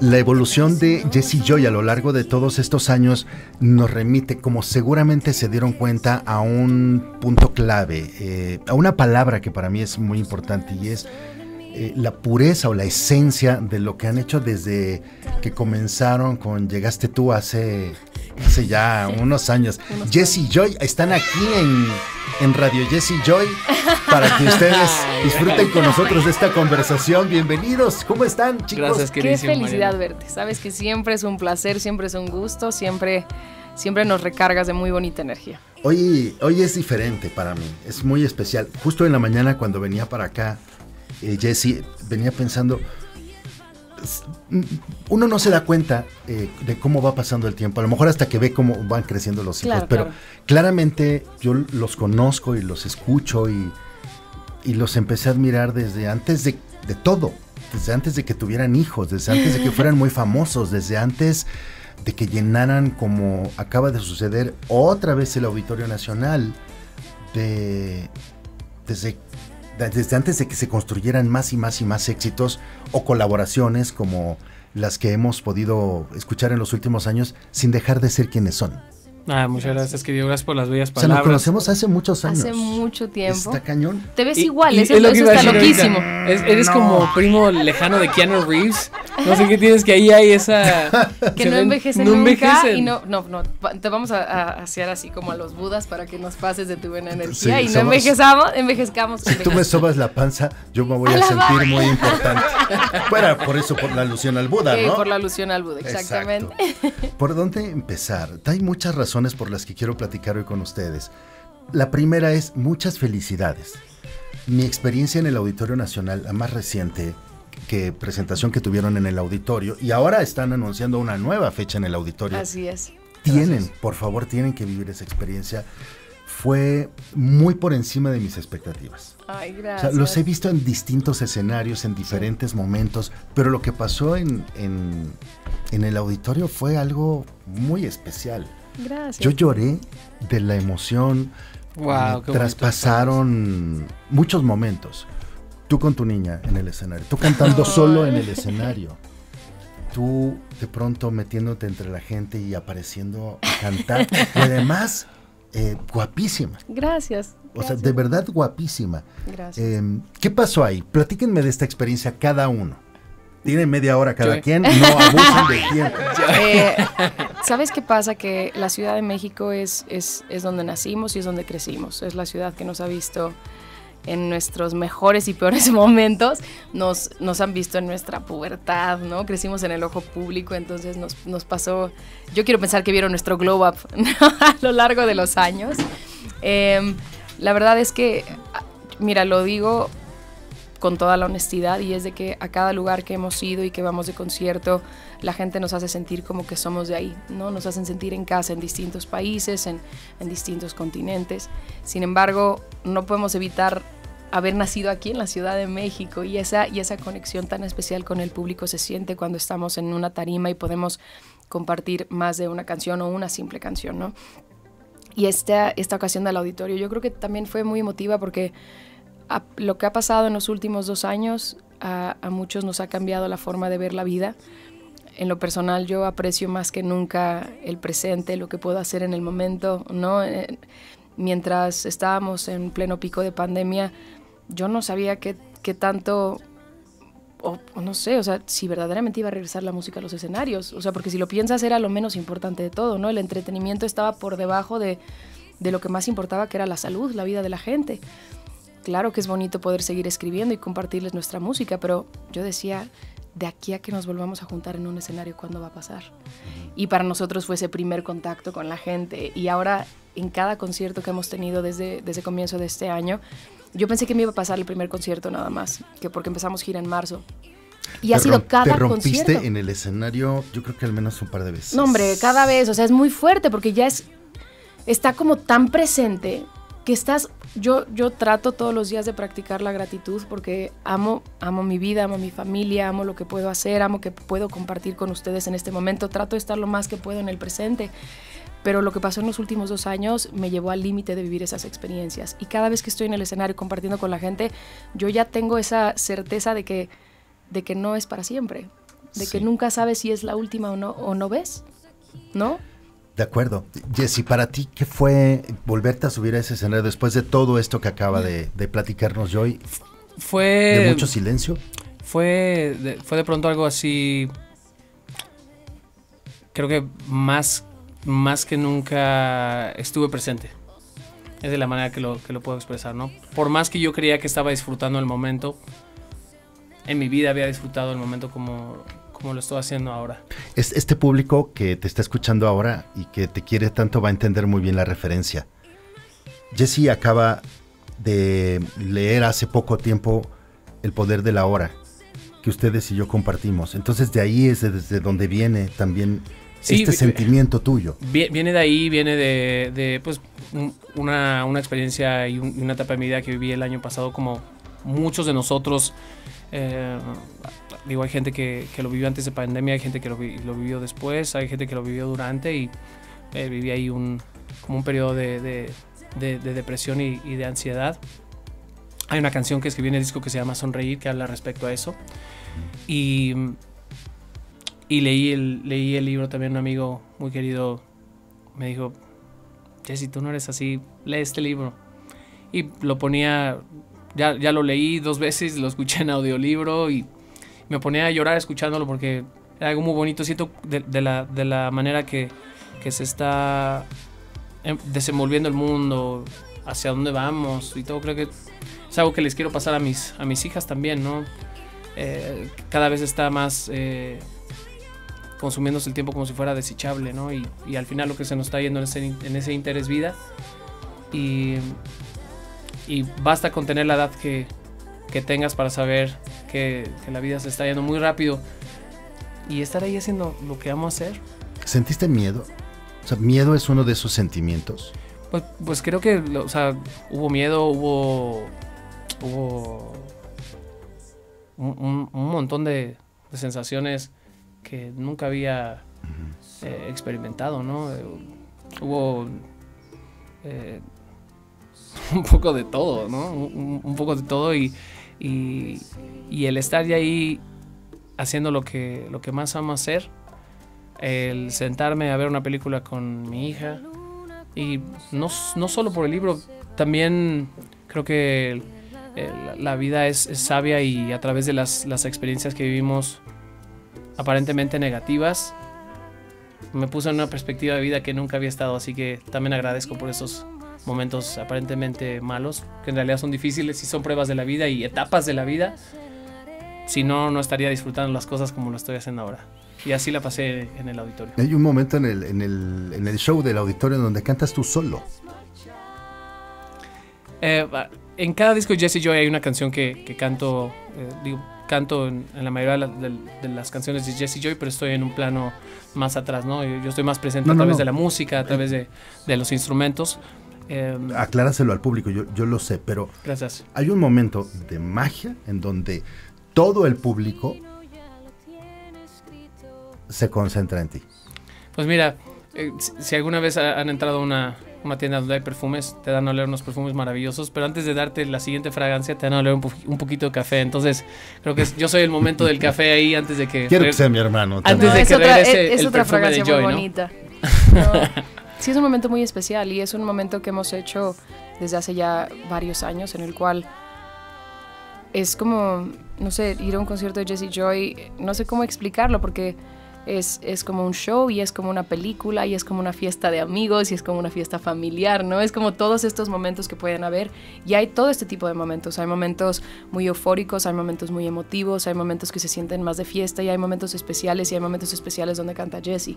La evolución de Jesse Joy a lo largo de todos estos años nos remite, como seguramente se dieron cuenta, a un punto clave, eh, a una palabra que para mí es muy importante y es eh, la pureza o la esencia de lo que han hecho desde que comenzaron con Llegaste tú hace, hace ya unos años. Jesse Joy están aquí en en Radio Jesse Joy para que ustedes disfruten con nosotros de esta conversación. Bienvenidos, ¿cómo están chicos? Gracias, Qué felicidad verte. Sabes que siempre es un placer, siempre es un gusto, siempre, siempre nos recargas de muy bonita energía. Hoy, hoy es diferente para mí, es muy especial. Justo en la mañana cuando venía para acá, eh, Jesse venía pensando, uno no se da cuenta eh, de cómo va pasando el tiempo, a lo mejor hasta que ve cómo van creciendo los hijos, pero claramente yo los conozco y los escucho y, los empecé a admirar desde antes de, todo, desde antes de que tuvieran hijos, desde antes de que fueran muy famosos, desde antes de que llenaran como acaba de suceder otra vez el Auditorio Nacional, de, desde desde antes de que se construyeran más y más y más éxitos o colaboraciones como las que hemos podido escuchar en los últimos años sin dejar de ser quienes son. Ah, muchas gracias, querido. Gracias por las bellas palabras. O sea, nos conocemos hace muchos años. Hace mucho tiempo. Está cañón. Te ves igual, eso, está loquísimo. eres como primo lejano de Keanu Reeves. No sé qué tienes que ahí hay esa... que no envejecen no nunca y no, no, no, te vamos a, hacer así como a los budas para que nos pases de tu buena energía y no envejezamos, envejezcamos. Si tú me sobas la panza, yo me voy a, sentir muy importante. bueno, por eso, por la alusión al Buda, ¿no? por la alusión al Buda, exactamente. ¿Por dónde empezar? Hay muchas razones por las que quiero platicar hoy con ustedes. La primera es muchas felicidades. Mi experiencia en el Auditorio Nacional, la más reciente que presentación que tuvieron en el auditorio y ahora están anunciando una nueva fecha en el auditorio. Así es. Tienen, por favor, tienen que vivir esa experiencia. Fue muy por encima de mis expectativas. Ay, gracias. los he visto en distintos escenarios, en diferentes momentos, pero lo que pasó en, en, en el auditorio fue algo muy especial. Gracias. Yo lloré de la emoción. Wow, traspasaron muchos momentos. Tú con tu niña en el escenario, tú cantando solo en el escenario, tú de pronto metiéndote entre la gente y apareciendo a cantar. y además, eh, guapísima. Gracias. O sea, de verdad guapísima. Gracias. Em, ¿Qué pasó ahí? Platíquenme de esta experiencia cada uno. Tienen media hora cada quien, no abusen del tiempo. Eh, ¿Sabes qué pasa? Que la Ciudad de México es, es, es donde nacimos y es donde crecimos. Es la ciudad que nos ha visto en nuestros mejores y peores momentos, nos, nos han visto en nuestra pubertad, ¿no? Crecimos en el ojo público, entonces nos, nos pasó, yo quiero pensar que vieron nuestro glow up a lo largo de los años. Em, la verdad es que, mira, lo digo con toda la honestidad y es de que a cada lugar que hemos ido y que vamos de concierto, la gente nos hace sentir como que somos de ahí, ¿no? Nos hacen sentir en casa en distintos países, en, en distintos continentes. Sin embargo, no podemos evitar haber nacido aquí en la Ciudad de México y esa, y esa conexión tan especial con el público se siente cuando estamos en una tarima y podemos compartir más de una canción o una simple canción, ¿no? Y esta, esta ocasión del auditorio yo creo que también fue muy emotiva porque lo que ha pasado en los últimos dos años a, muchos nos ha cambiado la forma de ver la vida. En lo personal yo aprecio más que nunca el presente, lo que puedo hacer en el momento, ¿no? Eh, mientras estábamos en pleno pico de pandemia, yo no sabía qué, tanto o, no sé, o sea, si verdaderamente iba a regresar la música a los escenarios. O sea, porque si lo piensas era lo menos importante de todo, ¿no? El entretenimiento estaba por debajo de, de, lo que más importaba, que era la salud, la vida de la gente claro que es bonito poder seguir escribiendo y compartirles nuestra música, pero yo decía, de aquí a que nos volvamos a juntar en un escenario, ¿cuándo va a pasar? Y para nosotros fue ese primer contacto con la gente. Y ahora, en cada concierto que hemos tenido desde, desde comienzo de este año, yo pensé que me iba a pasar el primer concierto nada más, que porque empezamos gira en marzo. Y ha sido cada te rompiste concierto. en el escenario, yo creo que al menos un par de veces. No, hombre, cada vez, o sea, es muy fuerte porque ya es está como tan presente que estás, yo, yo trato todos los días de practicar la gratitud porque amo, amo mi vida, amo mi familia, amo lo que puedo hacer, amo que puedo compartir con ustedes en este momento, trato de estar lo más que puedo en el presente. Pero lo que pasó en los últimos dos años me llevó al límite de vivir esas experiencias. Y cada vez que estoy en el escenario compartiendo con la gente, yo ya tengo esa certeza de que, de que no es para siempre. de que nunca sabes si es la última o no, o no ves, ¿no? De acuerdo. Jesse, para ti, ¿qué fue volverte a subir a ese escenario después de todo esto que acaba de, platicarnos Joy? Fue... ¿De mucho silencio? Fue de, fue de pronto algo así... Creo que más, más que nunca estuve presente. Es de la manera que lo, que lo puedo expresar, ¿no? Por más que yo creía que estaba disfrutando el momento, en mi vida había disfrutado el momento como, como lo estoy haciendo ahora. Este público que te está escuchando ahora y que te quiere tanto va a entender muy bien la referencia. Jesse acaba de leer hace poco tiempo El poder de la hora, que ustedes y yo compartimos. Entonces de ahí es desde donde viene también este sentimiento tuyo. Viene de ahí, viene de, pues, una, experiencia y una etapa de mi vida que viví el año pasado como muchos de nosotros. Eh, Digo, hay gente que, lo vivió antes de pandemia, hay gente que lo, vivió después, hay gente que lo vivió durante y eh, viví ahí un, como un periodo de, depresión y, de ansiedad. Hay una canción que escribí en el disco que se llama Sonreír, que habla respecto a eso. Y, leí, el, leí el libro también, un amigo muy querido me dijo, Jesse, tú no eres así, lee este libro. Y lo ponía, ya, ya lo leí dos veces, lo escuché en audiolibro y me ponía a llorar escuchándolo porque era algo muy bonito. Siento de, la, de la, manera que, que, se está em, desenvolviendo el mundo, hacia dónde vamos y todo. Creo que es algo que les quiero pasar a mis, a mis hijas también, ¿no? Eh, cada vez está más eh, consumiéndose el tiempo como si fuera desechable, ¿no? Y, y, al final lo que se nos está yendo en ese, en ese interés vida. Y, y basta con tener la edad que, que tengas para saber que, la vida se está yendo muy rápido y estar ahí haciendo lo que vamos a hacer. ¿Sentiste miedo? O sea, ¿miedo es uno de esos sentimientos? Pues, pues creo que, o sea, hubo miedo, hubo, hubo un, montón de, sensaciones que nunca había eh, experimentado, ¿no? Eh, hubo eh, un poco de todo, ¿no? un poco de todo y, y, el estar ahí haciendo lo que, lo que más amo hacer, el sentarme a ver una película con mi hija, y no, no solo por el libro, también creo que la vida es, sabia y a través de las, las experiencias que vivimos aparentemente negativas, me puse en una perspectiva de vida que nunca había estado, así que también agradezco por esos momentos aparentemente malos, que en realidad son difíciles y son pruebas de la vida y etapas de la vida. Si no, no estaría disfrutando las cosas como lo estoy haciendo ahora. Y así la pasé en el auditorio. Hay un momento en el, en el, en el show del auditorio donde cantas tú solo. Eh, en cada disco de Jesse Joy hay una canción que, que canto, eh, digo, canto en, la mayoría de, las canciones de Jesse Joy, pero estoy en un plano más atrás, ¿no? Yo, estoy más presente a través de la música, a través de, de los instrumentos. Eh, Acláraselo al público, yo, yo lo sé, pero gracias. hay un momento de magia en donde todo el público se concentra en ti. Pues mira, eh, si, alguna vez han entrado a una, una, tienda donde hay perfumes, te dan a oler unos perfumes maravillosos, pero antes de darte la siguiente fragancia te dan a oler un, poquito de café. Entonces, creo que yo soy el momento del café ahí antes de que... Quiero que sea mi hermano. Antes de que regrese es, otra fragancia muy bonita. sí es un momento muy especial y es un momento que hemos hecho desde hace ya varios años en el cual es como, no sé, ir a un concierto de Jesse Joy, no sé cómo explicarlo porque es, es, como un show y es como una película y es como una fiesta de amigos y es como una fiesta familiar, ¿no? Es como todos estos momentos que pueden haber y hay todo este tipo de momentos. Hay momentos muy eufóricos, hay momentos muy emotivos, hay momentos que se sienten más de fiesta y hay momentos especiales y hay momentos especiales donde canta Jesse.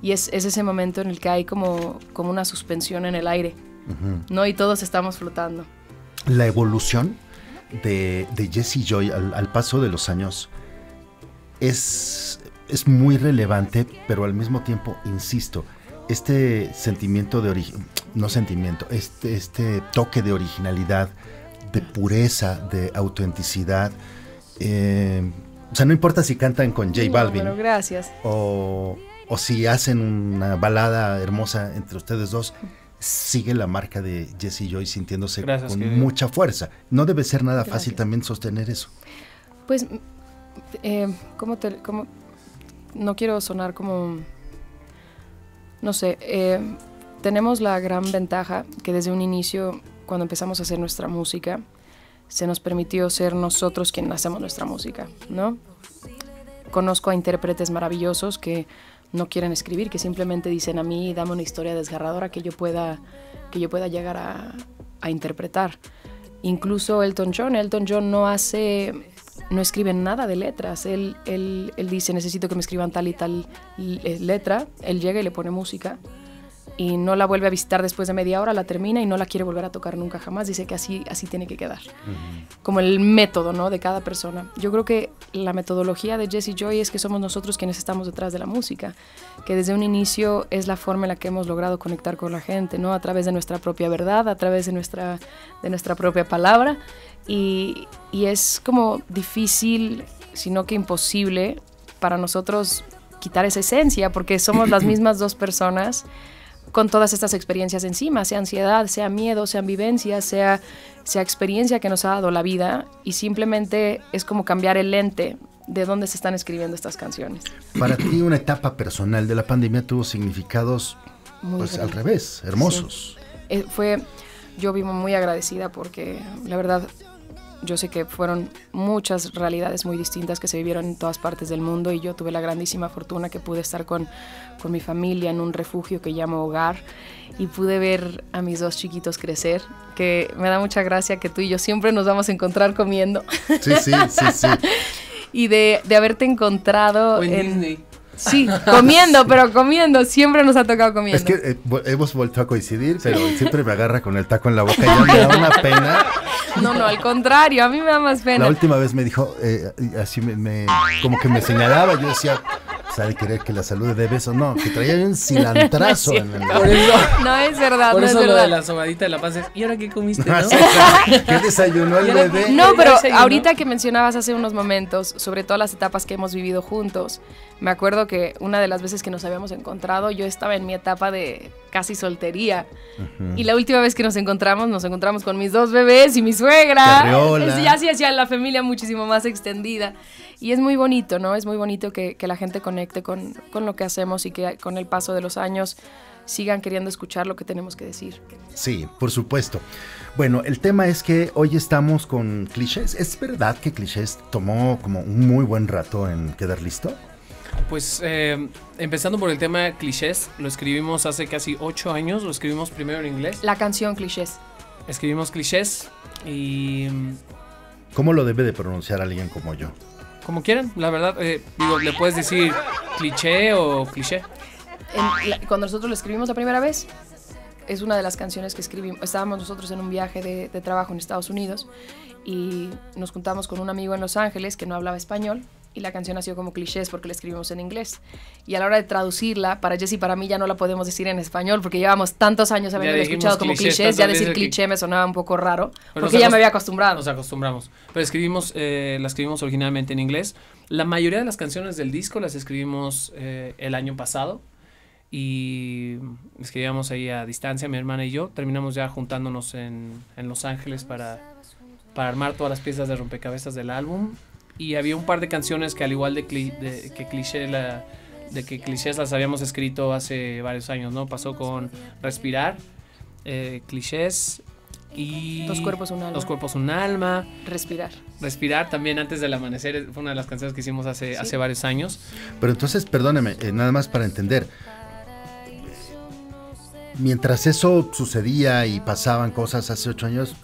Y es, es ese momento en el que hay como, como una suspensión en el aire, ¿no? Y todos estamos flotando. La evolución de, de Jesse Joy al, al paso de los años es es muy relevante, pero al mismo tiempo, insisto, este sentimiento de origen, no sentimiento, este, este toque de originalidad, de pureza, de autenticidad. Eh, o sea, no importa si cantan con J Balvin. gracias. O, o si hacen una balada hermosa entre ustedes dos sigue la marca de Jesse Joy sintiéndose con mucha fuerza. No debe ser nada fácil también sostener eso. Pues, eh, ¿cómo te, cómo, no quiero sonar como, no sé, eh, tenemos la gran ventaja que desde un inicio, cuando empezamos a hacer nuestra música, se nos permitió ser nosotros quienes hacemos nuestra música, ¿no? Conozco a intérpretes maravillosos que no quieren escribir, que simplemente dicen a mí, dame una historia desgarradora que yo pueda, que yo pueda llegar a, a interpretar. Incluso Elton John, Elton John no hace, no escribe nada de letras. Él, él, él dice, necesito que me escriban tal y tal letra. Él llega y le pone música y no la vuelve a visitar después de media hora, la termina y no la quiere volver a tocar nunca jamás. Dice que así, así tiene que quedar. Como el método ¿no? de cada persona. Yo creo que la metodología de Jesse Joy es que somos nosotros quienes estamos detrás de la música, que desde un inicio es la forma en la que hemos logrado conectar con la gente, ¿no? a través de nuestra propia verdad, a través de nuestra, de nuestra propia palabra. Y, y es como difícil, sino que imposible para nosotros quitar esa esencia, porque somos las mismas dos personas con todas estas experiencias encima, sea ansiedad, sea miedo, sean vivencias, sea, sea experiencia que nos ha dado la vida y simplemente es como cambiar el lente de dónde se están escribiendo estas canciones. Para ti una etapa personal de la pandemia tuvo significados pues al revés, hermosos. Eh, fue, yo vivo muy agradecida porque la verdad yo sé que fueron muchas realidades muy distintas que se vivieron en todas partes del mundo y yo tuve la grandísima fortuna que pude estar con, con mi familia en un refugio que llamo hogar y pude ver a mis dos chiquitos crecer, que me da mucha gracia que tú y yo siempre nos vamos a encontrar comiendo. Sí, sí, sí, sí. y de, de haberte encontrado en, Sí, comiendo, pero comiendo, siempre nos ha tocado comiendo. Es que eh, hemos vuelto a coincidir, pero siempre me agarra con el taco en la boca y ya me da una pena. No, no, al contrario, a mí me da más pena. La última vez me dijo, eh, así me, como que me señalaba, yo decía, sabe querer que la salud de beso, no, que traía un cilantrazo en el Por eso, No es verdad, por no eso es lo verdad. de la sobadita de la paz es, ¿y ahora qué comiste, Ah, no? ¿Qué desayunó el bebé? No, ¿Ya pero ahorita que mencionabas hace unos momentos sobre todas las etapas que hemos vivido juntos, me acuerdo que una de las veces que nos habíamos encontrado, yo estaba en mi etapa de casi soltería. Y la última vez que nos encontramos, nos encontramos con mis dos bebés y mi suegra. Carriola. Y así hacía la familia muchísimo más extendida. Y es muy bonito, ¿no? Es muy bonito que, que la gente conecte con, con lo que hacemos y que con el paso de los años sigan queriendo escuchar lo que tenemos que decir. Sí, por supuesto. Bueno, el tema es que hoy estamos con clichés. ¿Es verdad que clichés tomó como un muy buen rato en quedar listo? Pues eh, empezando por el tema clichés, lo escribimos hace casi ocho años, lo escribimos primero en inglés. La canción clichés. Escribimos clichés y ¿Cómo lo debe de pronunciar alguien como yo? Como quieran, la verdad, eh, digo, le puedes decir cliché o cliché. Cuando nosotros lo escribimos la primera vez, es una de las canciones que escribimos. Estábamos nosotros en un viaje de, de trabajo en Estados Unidos y nos juntamos con un amigo en Los Ángeles que no hablaba español y la canción nació como clichés porque la escribimos en inglés. Y a la hora de traducirla, para Jess y para mí ya no la podemos decir en español porque llevamos tantos años habiendo escuchado como clichés clichés, ya decir veces que- cliché me sonaba un poco raro Pero porque ya me había acostumbrado. Nos acostumbramos. Pero escribimos, eh, la escribimos originalmente en inglés. La mayoría de las canciones del disco las escribimos eh, el año pasado. Y escribíamos ahí a distancia, mi hermana y yo. Terminamos ya juntándonos en, en Los Ángeles para, para armar todas las piezas de rompecabezas del álbum. Y había un par de canciones que al igual de, cli- de que cliché la, de que clichés las habíamos escrito hace varios años, ¿no? Pasó con Respirar, eh, clichés y... Dos cuerpos, un alma. Dos cuerpos, un alma. Respirar. Respirar también antes del amanecer fue una de las canciones que hicimos hace, hace varios años. Pero entonces, perdóneme, eh, nada más para entender. Mientras eso sucedía y pasaban cosas hace ocho años,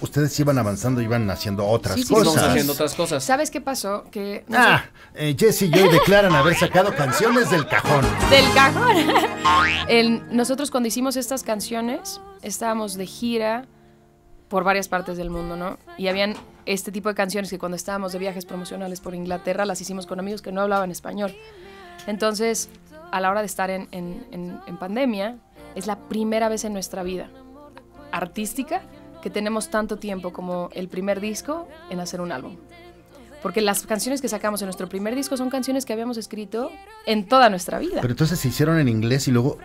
ustedes iban avanzando, iban haciendo otras Sí, sí, cosas. haciendo otras cosas. ¿Sabes qué pasó? Que no sé- Ah, eh, Jess y Joy declaran haber sacado canciones del cajón. del cajón. El- nosotros cuando hicimos estas canciones estábamos de gira por varias partes del mundo, ¿no? Y habían este tipo de canciones que cuando estábamos de viajes promocionales por Inglaterra las hicimos con amigos que no hablaban español. Entonces, a la hora de estar en, en- en- en pandemia, es la primera vez en nuestra vida artística que tenemos tanto tiempo como el primer disco en hacer un álbum. Porque las canciones que sacamos en nuestro primer disco son canciones que habíamos escrito en toda nuestra vida. Pero entonces se hicieron en inglés y luego.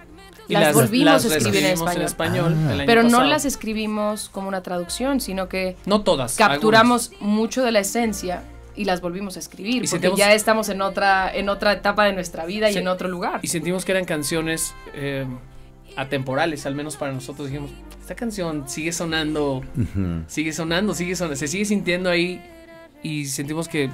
Y las volvimos a escribir en español. Ah. el año Pero no las escribimos como una traducción, sino que No todas. capturamos mucho de la esencia y las volvimos a escribir, porque ya estamos en otra, en otra etapa de nuestra vida y en otro lugar. Y sentimos que eran canciones eh, atemporales, al menos para nosotros dijimos, esta canción sigue sonando, sigue sonando, sigue sonando, se sigue sintiendo ahí y sentimos que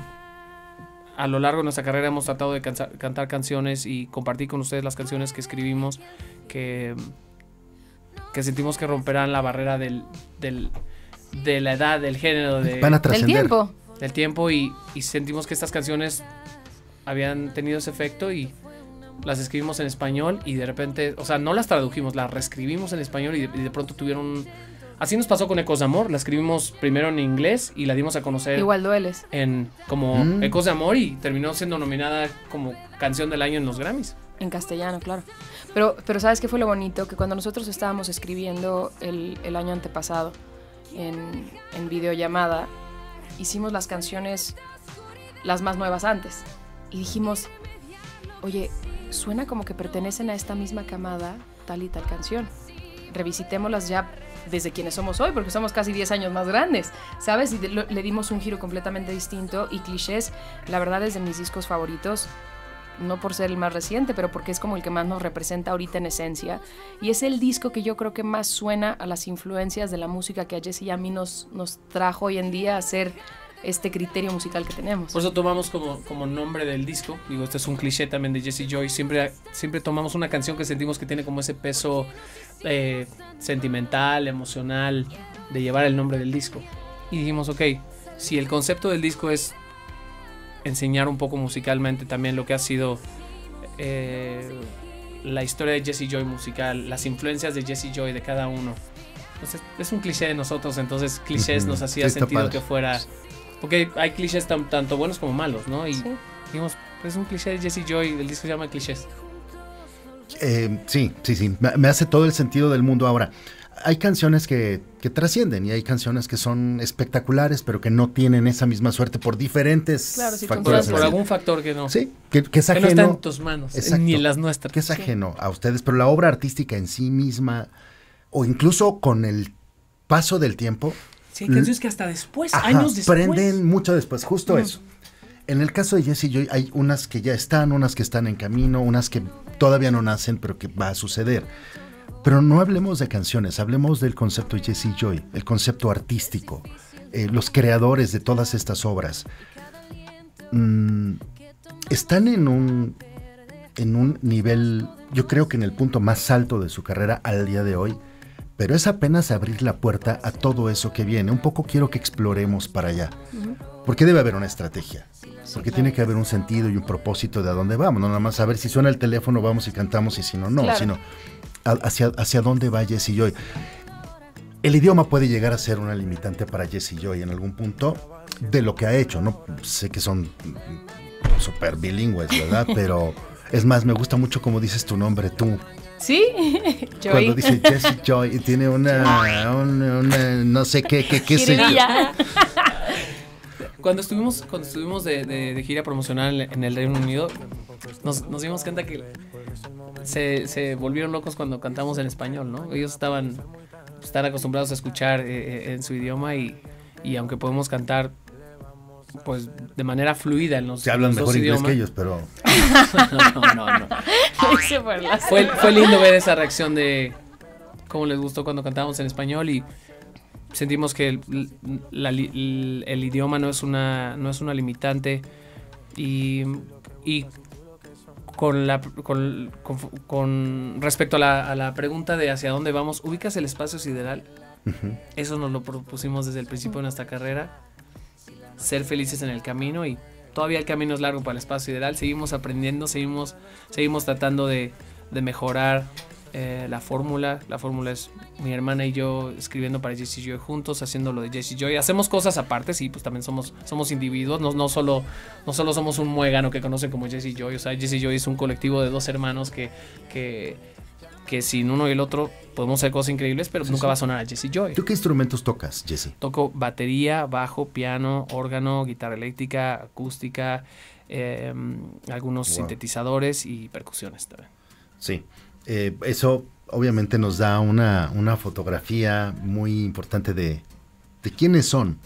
a lo largo de nuestra carrera hemos tratado de cantar canciones y compartir con ustedes las canciones que escribimos que, que sentimos que romperán la barrera del, del de la edad, del género, de, del tiempo. Del tiempo y, y sentimos que estas canciones habían tenido ese efecto y las escribimos en español y de repente, o sea, no las tradujimos, las reescribimos en español y de, pronto tuvieron... Así nos pasó con Ecos de Amor, la escribimos primero en inglés y la dimos a conocer... Igual dueles. En como mm. Ecos de Amor y terminó siendo nominada como canción del año en los Grammys. En castellano, claro. Pero, pero ¿sabes qué fue lo bonito? Que cuando nosotros estábamos escribiendo el, el año antepasado en, en videollamada, hicimos las canciones las más nuevas antes. Y dijimos, oye, suena como que pertenecen a esta misma camada tal y tal canción. Revisitémoslas ya desde quienes somos hoy, porque somos casi 10 años más grandes, ¿sabes? Y le dimos un giro completamente distinto y clichés, la verdad es de mis discos favoritos, no por ser el más reciente, pero porque es como el que más nos representa ahorita en esencia. Y es el disco que yo creo que más suena a las influencias de la música que a Jesse y a mí nos, nos trajo hoy en día a ser este criterio musical que tenemos. Por eso tomamos como, como nombre del disco, digo, este es un cliché también de Jesse Joy, siempre, siempre tomamos una canción que sentimos que tiene como ese peso eh, sentimental, emocional, de llevar el nombre del disco. Y dijimos, ok, si el concepto del disco es enseñar un poco musicalmente también lo que ha sido eh, la historia de Jesse Joy musical, las influencias de Jesse Joy de cada uno. Pues es, un cliché de nosotros, entonces clichés nos hacía sentido que fuera porque hay clichés tanto buenos como malos, ¿no? Y sí. digamos, es un cliché de Jesse Joy, el disco se llama Clichés. Eh, sí, sí, sí. Me, hace todo el sentido del mundo ahora. Hay canciones que, que, trascienden y hay canciones que son espectaculares, pero que no tienen esa misma suerte por diferentes factores. Por algún factor que no. Sí, que, es ajeno. Que no está en tus manos, ni en las nuestras. Que es ajeno a ustedes, pero la obra artística en sí misma, o incluso con el paso del tiempo, Sí, hay canciones que hasta después, años después. Prenden mucho después, justo eso. En el caso de Jesse Joy hay unas que ya están, unas que están en camino, unas que todavía no nacen, pero que va a suceder. Pero no hablemos de canciones, hablemos del concepto de Jesse Joy, el concepto artístico, eh, los creadores de todas estas obras. Mm, están en un, en un nivel, yo creo que en el punto más alto de su carrera al día de hoy, pero es apenas abrir la puerta a todo eso que viene. Un poco quiero que exploremos para allá. Porque debe haber una estrategia. Porque tiene que haber un sentido y un propósito de a dónde vamos. No nada más saber si suena el teléfono, vamos y cantamos y si no, no. Sino hacia, hacia dónde va Jesse Joy. El idioma puede llegar a ser una limitante para Jesse Joy en algún punto de lo que ha hecho. No sé que son súper bilingües, ¿verdad? Pero es más, me gusta mucho como dices tu nombre, tú. Sí, Joy. Cuando dice Jessie Joy y tiene una, no sé qué, qué, qué sé Cuando estuvimos, cuando estuvimos de, gira promocional en el Reino Unido, nos, dimos cuenta que se, volvieron locos cuando cantamos en español, ¿no? Ellos estaban, están acostumbrados a escuchar eh, eh, en su idioma y, y aunque podemos cantar pues de manera fluida en los Se hablan mejor inglés que ellos, pero no, no, no. fue, fue lindo ver esa reacción de cómo les gustó cuando cantábamos en español y sentimos que el, el, idioma no es una no es una limitante y, y con la con, con, respecto a la, a la, pregunta de hacia dónde vamos ubicas el espacio sideral eso nos lo propusimos desde el principio de nuestra carrera ser felices en el camino y todavía el camino es largo para el espacio ideal. Seguimos aprendiendo, seguimos, seguimos tratando de, mejorar eh, la fórmula. La fórmula es mi hermana y yo escribiendo para Jesse Joy juntos, haciendo lo de Jesse Joy. Hacemos cosas aparte, sí, pues también somos, somos individuos, no, no, solo, no solo somos un muégano que conocen como Jesse Joy. O sea, Jesse Joy es un colectivo de dos hermanos que, que que sin uno y el otro podemos hacer cosas increíbles, pero nunca va a sonar a Jesse Joy. ¿Tú qué instrumentos tocas, Jesse? Toco batería, bajo, piano, órgano, guitarra eléctrica, acústica, em, algunos sintetizadores y percusiones también. Sí, eh, eso obviamente nos da una, una fotografía muy importante de, de quiénes son.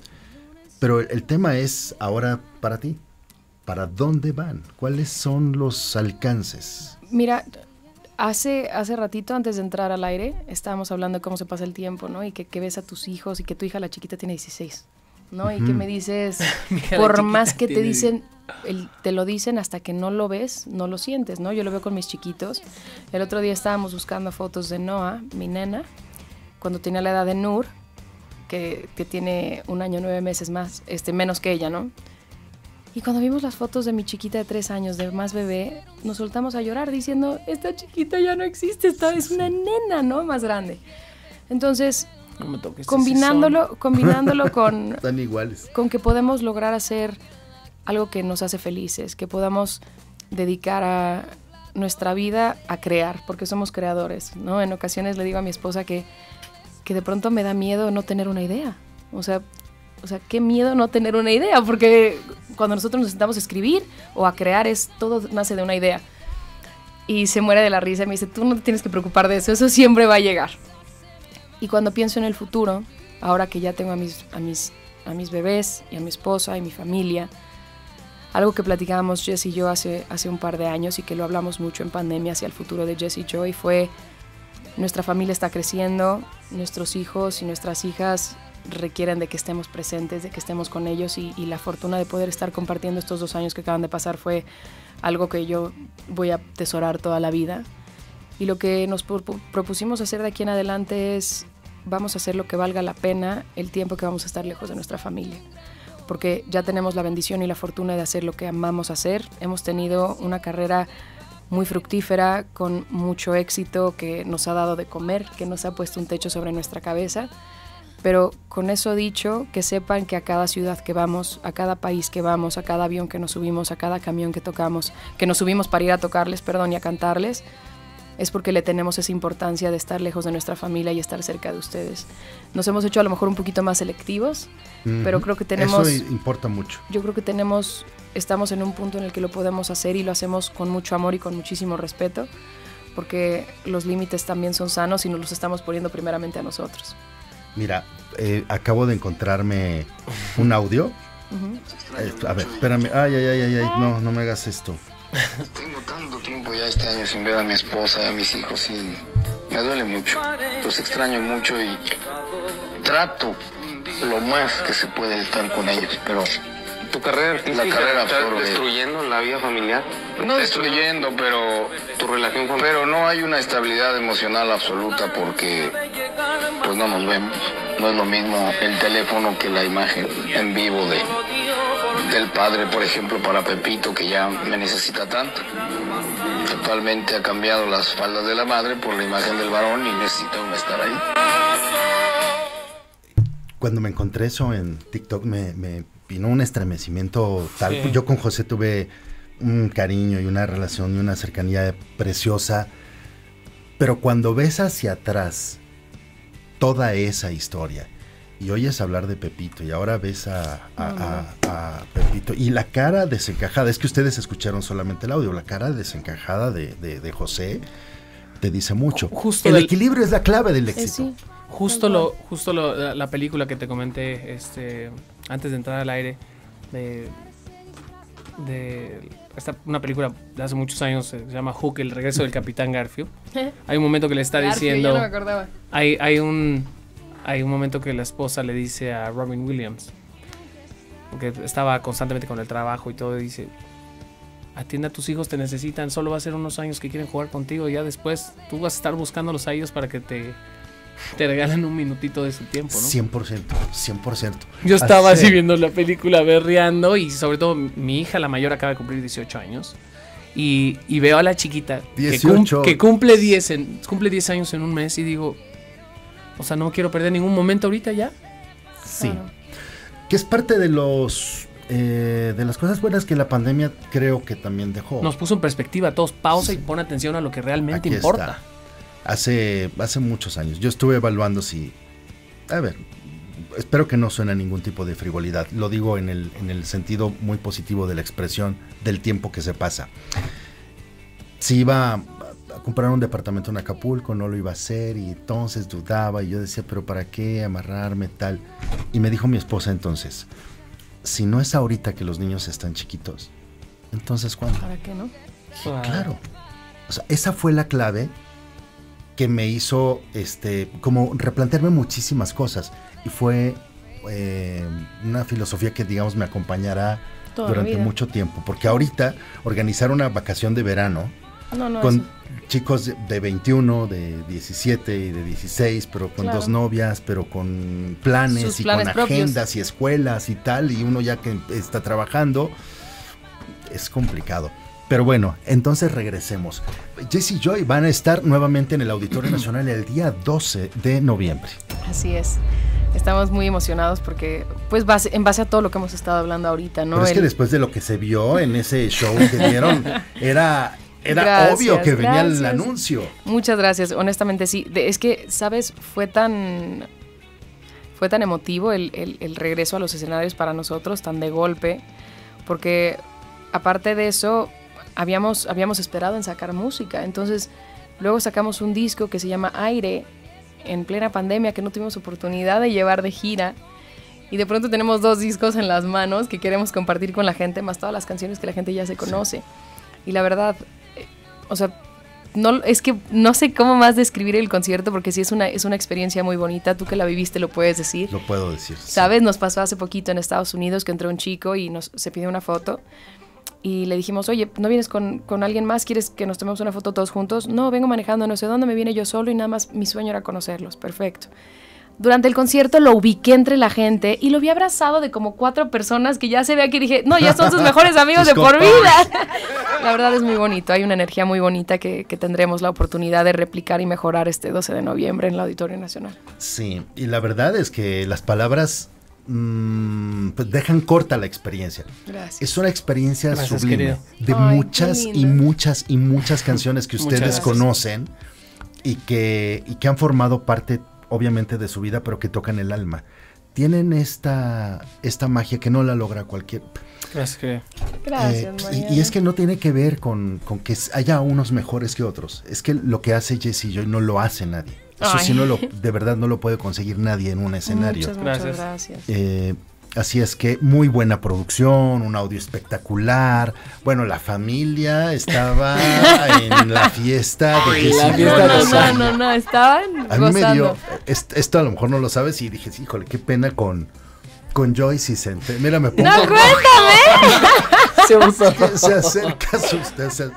Pero el tema es ahora para ti? ¿Para dónde van? ¿Cuáles son los alcances? Mira, hace, hace ratito antes de entrar al aire estábamos hablando de cómo se pasa el tiempo, ¿no? Y que, que ves a tus hijos y que tu hija la chiquita tiene 16. ¿no? Y que me dices, por más que te dicen, te lo dicen hasta que no lo ves, no lo sientes, ¿no? Yo lo veo con mis chiquitos. El otro día estábamos buscando fotos de Noah, mi nena, cuando tenía la edad de Nur, que, que tiene un año, nueve meses más, este, menos que ella, ¿no? Y cuando vimos las fotos de mi chiquita de tres años, de más bebé, nos soltamos a llorar diciendo, esta chiquita ya no existe, esta es una nena, ¿no? Más grande. Entonces, combinándolo, combinándolo con, iguales. con que podemos lograr hacer algo que nos hace felices, que podamos dedicar a nuestra vida a crear, porque somos creadores, ¿no? En ocasiones le digo a mi esposa que, que de pronto me da miedo no tener una idea. O sea, o sea, qué miedo no tener una idea, porque cuando nosotros nos sentamos a escribir o a crear, es todo nace de una idea. Y se muere de la risa y me dice, tú no te tienes que preocupar de eso, eso siempre va a llegar. Y cuando pienso en el futuro, ahora que ya tengo a mis, a mis, a mis bebés y a mi esposa y mi familia, algo que platicábamos Jess y yo hace, hace un par de años y que lo hablamos mucho en pandemia hacia el futuro de Jess y Joy fue nuestra familia está creciendo, nuestros hijos y nuestras hijas requieren de que estemos presentes, de que estemos con ellos y, la fortuna de poder estar compartiendo estos dos años que acaban de pasar fue algo que yo voy a atesorar toda la vida. Y lo que nos propusimos hacer de aquí en adelante es, vamos a hacer lo que valga la pena el tiempo que vamos a estar lejos de nuestra familia. Porque ya tenemos la bendición y la fortuna de hacer lo que amamos hacer. Hemos tenido una carrera muy fructífera, con mucho éxito, que nos ha dado de comer, que nos ha puesto un techo sobre nuestra cabeza. Pero con eso dicho, que sepan que a cada ciudad que vamos, a cada país que vamos, a cada avión que nos subimos, a cada camión que tocamos, que nos subimos para ir a tocarles, perdón, y a cantarles, es porque le tenemos esa importancia de estar lejos de nuestra familia y estar cerca de ustedes. Nos hemos hecho a lo mejor un poquito más selectivos, pero creo que tenemos... Eso importa mucho. Yo creo que tenemos, estamos en un punto en el que lo podemos hacer y lo hacemos con mucho amor y con muchísimo respeto, porque los límites también son sanos y nos los estamos poniendo primeramente a nosotros. Mira, eh, acabo de encontrarme un audio. Eh, a ver, espérame. Ay, ay, ay, ay, no, no me hagas esto. Tengo tanto tiempo ya este año sin ver a mi esposa y a mis hijos y me duele mucho. Los extraño mucho y trato lo más que se puede estar con ellos, pero tu carrera la carrera está destruyendo la vida familiar. No destruyendo, pero tu relación con pero no hay una estabilidad emocional absoluta porque pues no nos vemos. No es lo mismo el teléfono que la imagen en vivo de del padre, por ejemplo, para Pepito, que ya me necesita tanto. Actualmente ha cambiado las faldas de la madre por la imagen del varón y necesita estar ahí. Cuando me encontré eso en TikTok me, me vino un estremecimiento tal. Yo con José tuve un cariño y una relación y una cercanía preciosa. Pero cuando ves hacia atrás toda esa historia y oyes hablar de Pepito y ahora ves a, Pepito y la cara desencajada, es que ustedes escucharon solamente el audio, la cara desencajada de, José te dice mucho. Justo el equilibrio es la clave del éxito. Justo lo, justo lo, la película que te comenté este, antes de entrar al aire de, de esta, una película de hace muchos años se llama Hook, el regreso del Capitán Garfield. Hay un momento que le está diciendo. Hay, hay un hay un momento que la esposa le dice a Robin Williams, porque estaba constantemente con el trabajo y todo, y dice, atiende a tus hijos, te necesitan, solo va a ser unos años que quieren jugar contigo, y ya después tú vas a estar buscándolos a ellos para que te, te regalen un minutito de su tiempo, ¿no? 100%, 100%. Yo estaba así viendo la película, berreando, y sobre todo mi hija, la mayor, acaba de cumplir 18 años. Y, veo a la chiquita que, cumple 10 cumple 10 años en un mes y digo, o sea, no quiero perder ningún momento ahorita ya. Sí. Que es parte de los eh, de las cosas buenas que la pandemia creo que también dejó. Nos puso en perspectiva todos, pausa y pon atención a lo que realmente importa. Hace, hace muchos años. Yo estuve evaluando si. A ver, espero que no suene ningún tipo de frivolidad. Lo digo en el, en el sentido muy positivo de la expresión del tiempo que se pasa. Si iba comprar un departamento en Acapulco, no lo iba a hacer y entonces dudaba y yo decía, pero ¿para qué amarrarme tal? Y me dijo mi esposa entonces, si no es ahorita que los niños están chiquitos, entonces ¿cuándo? ¿Para qué no? Claro. O sea, esa fue la clave que me hizo este como replantearme muchísimas cosas. Y fue eh, una filosofía que digamos me acompañará durante mucho tiempo. Porque ahorita organizar una vacación de verano con chicos de 21, de 17 y de 16, pero con dos novias, pero con planes y con agendas y escuelas y tal, y uno ya que está trabajando, es complicado. Pero bueno, entonces regresemos. Jesse y Joy van a estar nuevamente en el Auditorio Nacional el día 12 de noviembre. Así es. Estamos muy emocionados porque, pues, en base a todo lo que hemos estado hablando ahorita, ¿no? Pero es que después de lo que se vio en ese show que dieron, era era obvio que venía el anuncio. Muchas gracias, honestamente sí. es que, ¿sabes? Fue tan, fue tan emotivo el, el, regreso a los escenarios para nosotros, tan de golpe, porque aparte de eso, habíamos, habíamos esperado en sacar música. Entonces, luego sacamos un disco que se llama Aire, en plena pandemia, que no tuvimos oportunidad de llevar de gira. Y de pronto tenemos dos discos en las manos que queremos compartir con la gente, más todas las canciones que la gente ya se conoce. Y la verdad, o sea, no, es que no sé cómo más describir el concierto porque sí es una, es una experiencia muy bonita. Tú que la viviste lo puedes decir. Lo puedo decir. ¿Sabes? Nos pasó hace poquito en Estados Unidos que entró un chico y nos, se pidió una foto. Y le dijimos, oye, ¿no vienes con, con, alguien más? ¿Quieres que nos tomemos una foto todos juntos? No, vengo manejando no sé dónde, me viene yo solo y nada más mi sueño era conocerlos. Perfecto. Durante el concierto lo ubiqué entre la gente y lo vi abrazado de como cuatro personas que ya se ve aquí y dije, no, ya son sus mejores amigos de por vida. la verdad es muy bonito, hay una energía muy bonita que, tendremos la oportunidad de replicar y mejorar este 12 de noviembre en el Auditorio Nacional. Sí, y la verdad es que las palabras mm, pues dejan corta la experiencia. Gracias. Es una experiencia sublime de muchas y muchas y muchas canciones que ustedes conocen y que, y que han formado parte obviamente de su vida, pero que tocan el alma. Tienen esta, esta magia que no la logra cualquier... Que... Gracias, eh, y, es que no tiene que ver con, que haya unos mejores que otros. Es que lo que hace Jesse y yo no lo hace nadie. Eso sí, no lo, de verdad no lo puede conseguir nadie en un escenario. Muchas, muchas gracias. Eh, Así es que muy buena producción, un audio espectacular. Bueno, la familia estaba en la fiesta de la fiesta No, no, no, estaban A mí me dio, esto a lo mejor no lo sabes y dije, híjole, qué pena con, con Joyce y Sente. Mira, me pongo. ¡No, cuéntame! Se, acerca su,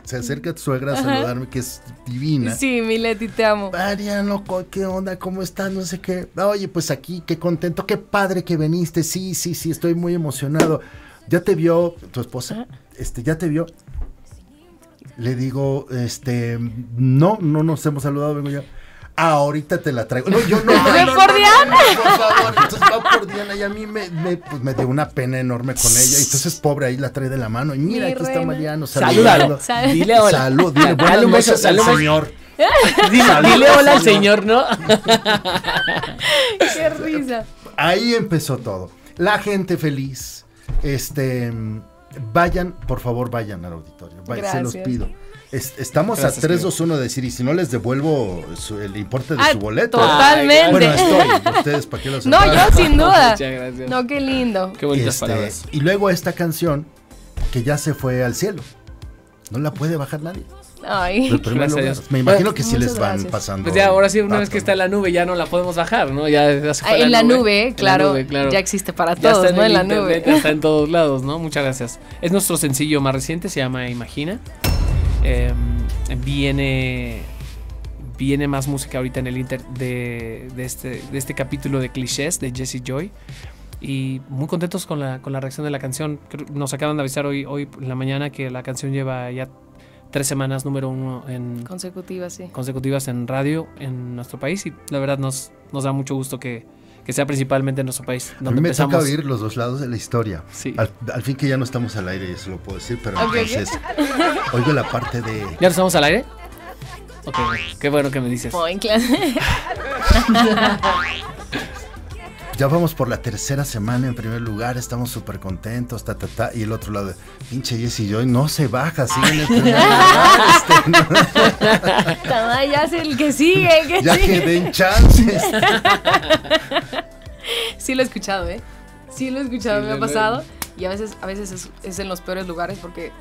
se, acerca tu suegra a saludarme, que es divina. Sí, Mileti, te amo. Mariano, ¿qué onda? ¿Cómo estás? No sé qué. Oye, pues aquí, qué contento, qué padre que viniste. Sí, sí, sí, estoy muy emocionado. Ya te vio tu esposa, este, ya te vio. Le digo, este, no, no nos hemos saludado, vengo ya ahorita te la traigo. No, yo no. no, por Diana? por favor. Entonces va por Diana y a mí me, me, pues, me dio una pena enorme con ella. Y entonces, pobre, ahí la trae de la mano. Y mira, aquí está Mariano. Salúdalo. Dile hola. Salud. Dile Dale un beso, al señor. Dile, hola al señor, ¿no? Qué risa. Ahí empezó todo. La gente feliz. Este, vayan, por favor, vayan al auditorio. Vayan, se los pido estamos a 3-2-1 de decir, y si no les devuelvo el importe de ah, su boleto. Totalmente. bueno, estoy. ¿Ustedes para qué los No, yo sin duda. Muchas gracias. No, qué lindo. Qué bonitas este, palabras. Y luego esta canción que ya se fue al cielo. No la puede bajar nadie. Ay. me imagino que sí les van pasando. Pues ya, ahora sí, una vez que está en la nube, ya no la podemos bajar, ¿no? Ya, ah, en la nube, claro, Ya existe para todos, ¿no? En, la nube. está en todos lados, ¿no? Muchas gracias. Es nuestro sencillo más reciente, se llama Imagina. Em, viene viene más música ahorita en el inter de, este, de este capítulo de clichés de Jesse Joy. Y muy contentos con la, con la reacción de la canción. Nos acaban de avisar hoy, hoy en la mañana que la canción lleva ya tres semanas número uno en consecutivas, sí. consecutivas en radio en nuestro país. Y la verdad nos, nos da mucho gusto que, que sea principalmente en nuestro país. Donde a mí me toca oír los dos lados de la historia. Sí. Al, fin que ya no estamos al aire, eso lo puedo decir, pero entonces oigo la parte de... ¿Ya no estamos al aire? Ok, qué bueno que me dices. ya vamos por la tercera semana en primer lugar, estamos súper contentos, ta, ta, ta, y el otro lado, de, pinche Jessy Joy, no se baja, sigue en el primer lugar. Este, ya es el que sigue, que ya que den chances. sí lo he escuchado, ¿eh? Sí lo he escuchado, me ha pasado. Y a veces, a veces es, es en los peores lugares porque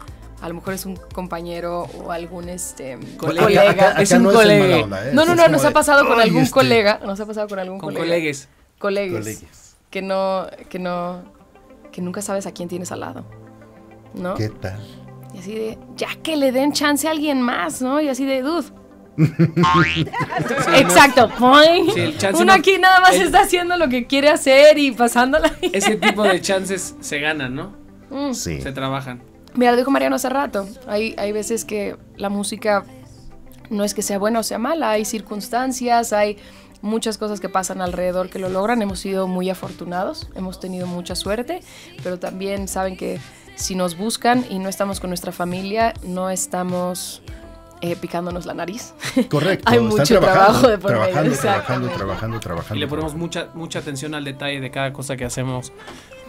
a lo mejor es un compañero o algún este colega. Acá- acá Es no un en colega. onda, ¿eh? No, no, no, nos de, ha pasado con "Ay, algún este, colega, nos ha pasado con algún Con colega. colegues. Colegues. colegues. Que no, que no, que nunca sabes a quién tienes al lado. ¿No? ¿Qué tal? Y así de, ya que le den chance a alguien más, ¿no? Y así de, dude. Exacto, point. Sí, Uno no- aquí nada más el- está haciendo lo que quiere hacer y pasándola. Ese tipo de chances se ganan, ¿no? Mm. Sí. Se trabajan. Mira, lo dijo Mariano hace rato. Hay, hay veces que la música no es que sea buena o sea mala, hay circunstancias, hay muchas cosas que pasan alrededor que lo logran. Hemos sido muy afortunados, hemos tenido mucha suerte, pero también saben que si nos buscan y no estamos con nuestra familia, no estamos eh, picándonos la nariz. Correcto. Hay mucho trabajo de por medio, Trabajando, trabajando, trabajando, trabajando. Y le ponemos mucha, mucha atención al detalle de cada cosa que hacemos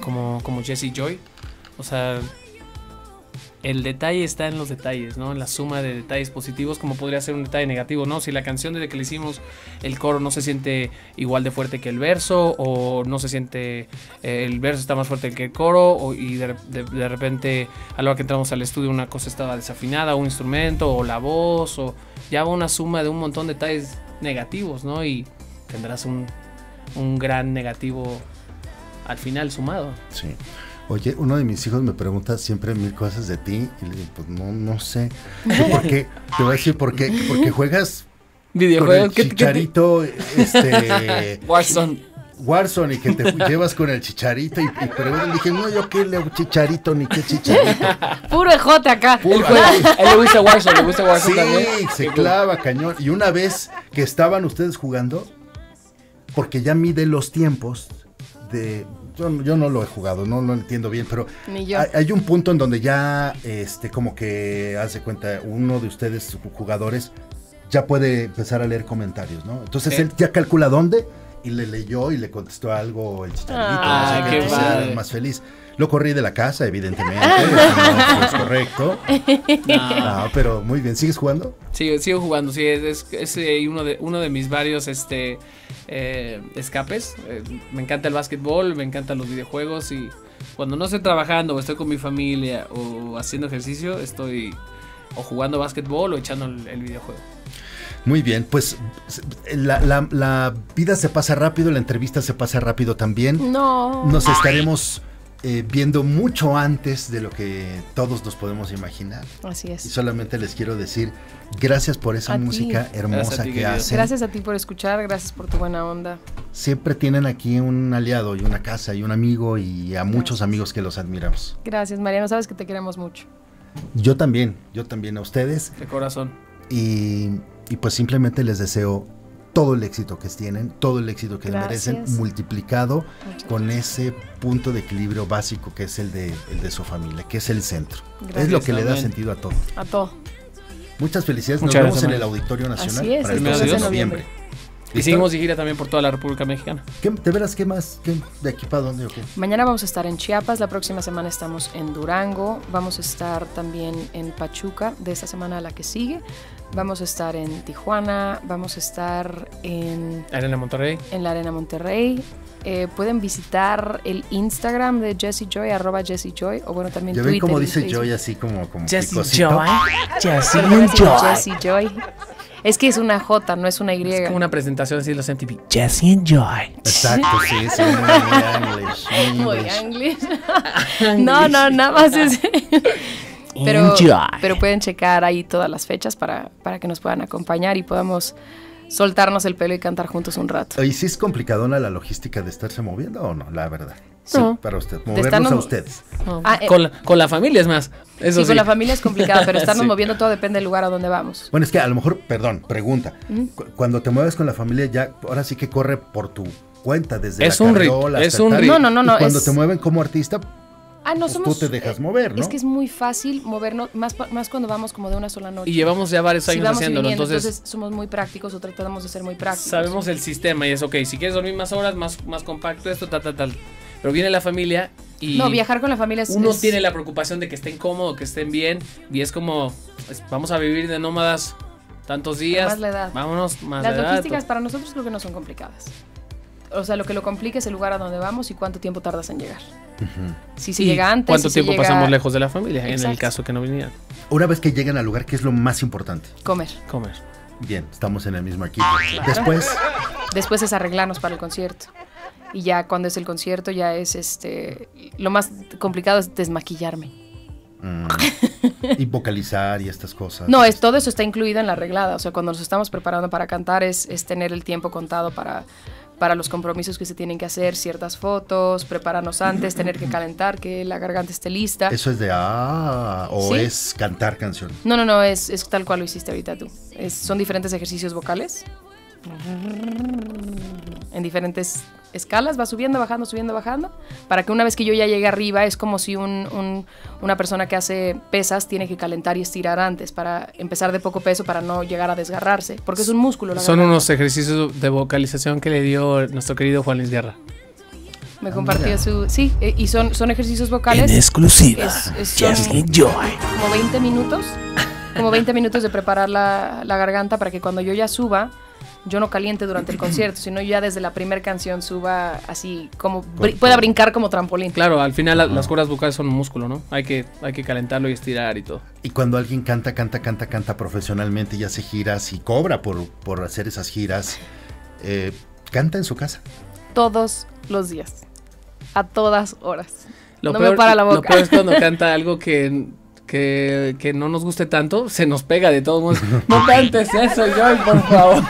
como, como Jesse Joy. O sea, el detalle está en los detalles, ¿no? En la suma de detalles positivos, como podría ser un detalle negativo, ¿no? Si la canción desde que le hicimos el coro no se siente igual de fuerte que el verso, o no se siente, eh, el verso está más fuerte que el coro, o, y de, de- de repente a la hora que entramos al estudio una cosa estaba desafinada, un instrumento, o la voz, o ya va una suma de un montón de detalles negativos, ¿no? Y tendrás un, un gran negativo al final sumado. Sí. Oye, uno de mis hijos me pregunta siempre mil cosas de ti y le digo, pues no, no sé. ¿Por qué? Te voy a decir por qué. Que Porque juegas con el Videojuegos, ¿qué- qué- chicharito, este, Warzone. Warzone y que te llevas con el chicharito y, y pero dije, no, yo qué le chicharito ni qué chicharito. Puro ejote acá. Puro- A él le gusta Warzone, le gusta Sí, Warzone también. se clava cañón. Y una vez que estaban ustedes jugando, porque ya mide los tiempos de... Yo, yo no lo he jugado, no lo entiendo bien, pero hay, hay un punto en donde ya, este, como que hace cuenta, uno de ustedes jugadores ya puede empezar a leer comentarios, ¿no? Entonces Sí. él ya calcula dónde y le leyó y le contestó algo el chicharito, Ah, no sé qué entonces era padre. más feliz. Lo corrí de la casa, evidentemente, no es correcto. No. No, pero muy bien, ¿sigues jugando? Sigo, sigo jugando, sí, es, es- es, eh, uno, de, uno de mis varios este, eh, escapes. Eh, me encanta el básquetbol, me encantan los videojuegos y cuando no estoy trabajando o estoy con mi familia o haciendo ejercicio, estoy o jugando básquetbol o echando el, el videojuego. Muy bien, pues la, la- la vida se pasa rápido, la entrevista se pasa rápido también. No. Nos estaremos eh, viendo mucho antes de lo que todos nos podemos imaginar. Así Y es. solamente les quiero decir gracias por esa A música hermosa ti, que hacen. Gracias a ti por escuchar, gracias por tu buena onda. Siempre tienen aquí un aliado y una casa y un amigo y a muchos amigos que los admiramos. Gracias, Mariano, sabes que te queremos mucho. Yo también, yo también a ustedes De corazón. y, y pues simplemente les deseo todo el éxito que tienen, todo el éxito que merecen, multiplicado Muchas con ese punto de equilibrio básico que es el de, el de su familia, que es el centro. Gracias. Es lo que le da sentido a todo. A todo. Muchas felicidades. Muchas Nos vemos gracias, en el. Auditorio Nacional Así es, para el este 12 de 12 de noviembre. noviembre. Y seguimos de gira también por toda la República Mexicana. ¿Qué, ¿De veras qué más? ¿Qué, ¿De aquí para dónde o qué? Mañana vamos a estar en Chiapas, la próxima semana estamos en Durango, vamos a estar también en Pachuca de esta semana a la que sigue, vamos a estar en Tijuana, vamos a estar en, Arena Monterrey. en la Arena Monterrey. Eh, pueden visitar el Instagram de Jessie Joy, arroba Jessie Joy, o bueno, también Ya Twitter. ven cómo dice Facebook. Joy así como, como Jessie picosito. Joy. No decimos Jessie Joy. Es que es una J, no es una Y. Es como una presentación así de los MTV. Jessie and Joy. Exacto, sí, sí, muy English. Muy English. English. no, no, nada más es. pero, Enjoy. pero pueden checar ahí todas las fechas para, para que nos puedan acompañar y podamos soltarnos el pelo y cantar juntos un rato. ¿Y si es complicadona la logística de estarse moviendo o no? La verdad. No. Sí, para usted. estarnos- Movernos a ustedes. Ah, eh, con, la, con la familia es más. Eso sí, sí. con la familia es complicado, pero estarnos Sí. moviendo todo depende del lugar a donde vamos. Bueno, es que a lo mejor, perdón, pregunta. Cuando te mueves con la familia, ya ahora sí que corre por tu cuenta desde Es la un carriola es un No, no, no, Y no, cuando es- te mueven como artista, Ah, no pues somos. tú te dejas eh, mover, ¿no? Es que es muy fácil movernos, más, más cuando vamos como de una sola noche. Y llevamos ya varios Si años vamos y haciéndolo. viniendo, entonces, somos muy prácticos o tratamos de ser muy prácticos. sabemos el sistema y es ok. Si quieres dormir más horas, más, más compacto, esto, tal, tal, tal. Pero viene la familia y. No, viajar con la familia es. Uno es- tiene la preocupación de que estén cómodos, que estén bien. Y es como, es- vamos a vivir de nómadas tantos días. Más la edad. Vámonos, más Las la edad, logísticas para nosotros creo que no son complicadas. O sea, lo que lo complica es el lugar a donde vamos y cuánto tiempo tardas en llegar. Si se llega antes. ¿Cuánto si tiempo llega- pasamos lejos de la familia? En el caso que no vinieran. Una vez que llegan al lugar, ¿qué es lo más importante? Comer. Comer. Bien, estamos en el mismo equipo. Después, Después es arreglarnos para el concierto. Y ya cuando es el concierto ya es este lo más complicado es desmaquillarme. mm, y vocalizar y estas cosas. No, es todo eso está incluido en la arreglada. O sea, cuando nos estamos preparando para cantar es, es tener el tiempo contado para, para los compromisos que se tienen que hacer, ciertas fotos, prepararnos antes, tener que calentar, que la garganta esté lista. Eso es de ah, o Sí. es cantar canciones. No, no, no, es, es tal cual lo hiciste ahorita tú. Es- son diferentes ejercicios vocales. En diferentes escalas, va subiendo, bajando, subiendo, bajando. Para que una vez que yo ya llegue arriba, es como si un- un- una persona que hace pesas tiene que calentar y estirar antes para empezar de poco peso para no llegar a desgarrarse. Porque es un músculo. la Son garganta. unos ejercicios de vocalización que le dio nuestro querido Juan Luis Guerra. Me compartió su. Sí, eh, y son, son ejercicios vocales. exclusiva. Es- es- son como 20 minutos. Como 20 minutos de preparar la, la garganta para que cuando yo ya suba, yo no caliente durante el concierto, sino ya desde la primera canción suba así, como pueda brincar como trampolín. Claro, al final la- las cuerdas vocales son un músculo, ¿no? Hay que, hay que calentarlo y estirar y todo. Y cuando alguien canta, canta, canta, canta profesionalmente y hace giras y cobra por, por hacer esas giras, eh, canta en su casa. Todos los días. A todas horas. Lo no peor, me para la Lo boca. peor es cuando canta algo que, que, que no nos guste tanto, se nos pega de todos modos. No cantes eso, Joy, por favor.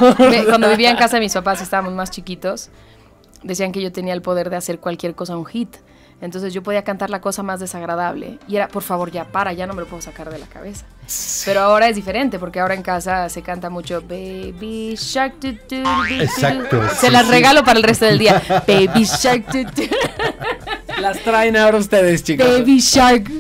Cuando vivía en casa de mis papás, estábamos más chiquitos, decían que yo tenía el poder de hacer cualquier cosa un hit. Entonces yo podía cantar la cosa más desagradable. Y era, por favor, ya para, ya no me lo puedo sacar de la cabeza. Pero ahora es diferente, porque ahora en casa se canta mucho Baby Shark. tu, tu, tu, tu, tu". Exacto, Se sí, las sí. regalo para el resto del día. Baby Shark. Las traen ahora ustedes, chicos. Baby Shark.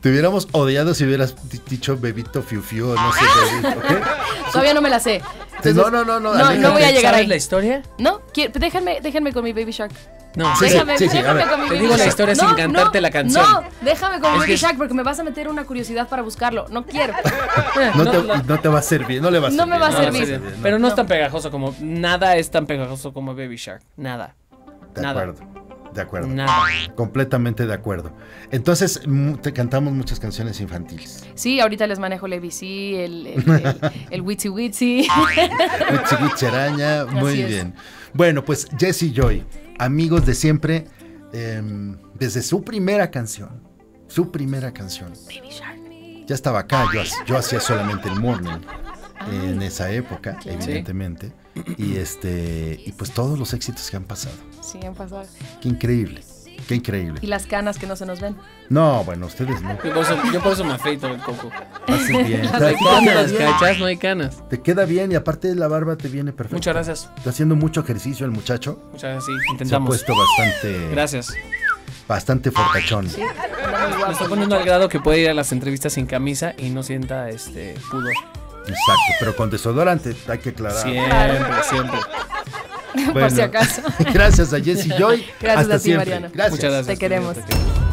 Te hubiéramos odiado si hubieras di- dicho bebito fiu fiu o no sé, bebito, ¿ok? Todavía no me la sé. Entonces, no, no, no, no, No, no voy a llegar ¿Sabes ahí. la historia? No, déjenme, déjenme con mi Baby Shark. No, Sí, sí, déjame, sí, sí, a déjame ver. con mi Te Baby digo la Shark. historia sin cantarte la canción. No, déjame con mi Baby Shark porque me vas a meter una curiosidad para buscarlo. No quiero. No, No, te, no. no te va a servir, no le va a No servir. me va a servir. servir, Pero no, No. es tan pegajoso como. Nada es tan pegajoso como Baby Shark. Nada. De nada. acuerdo, de acuerdo. Nada. Completamente de acuerdo. Entonces, te cantamos muchas canciones infantiles. Sí, ahorita les manejo el ABC, el, el, el, el Witsy Witsy. Witsi Witsi Araña, muy Así es. bien. Bueno, pues Jesse Joy, amigos de siempre, em, desde su primera canción, su primera canción, Baby Shark. ya estaba acá, yo, yo hacía solamente el morning en esa época, evidentemente, y este, y pues todos los éxitos que han pasado. Sí, han pasado. Qué increíble, qué increíble. Y las canas que no se nos ven. No, bueno, ustedes no. Yo por eso, yo por eso me afeito el coco. Haces bien. No hay canas, ¿cachas? No hay canas. te queda bien y aparte la barba te viene perfecto. Muchas gracias. Está haciendo mucho ejercicio el muchacho. Muchas gracias. Sí, Se ha intentamos. puesto bastante, Gracias. bastante fortachón. Sí, Me está poniendo al grado que puede ir a las entrevistas sin camisa y no sienta este pudor. Exacto, pero con desodorante, hay que aclarar. Siempre, siempre. Por si acaso. gracias a Jesse Joy. Gracias Hasta a ti, siempre. Mariano. Gracias. Muchas gracias. Te queremos. Te queremos.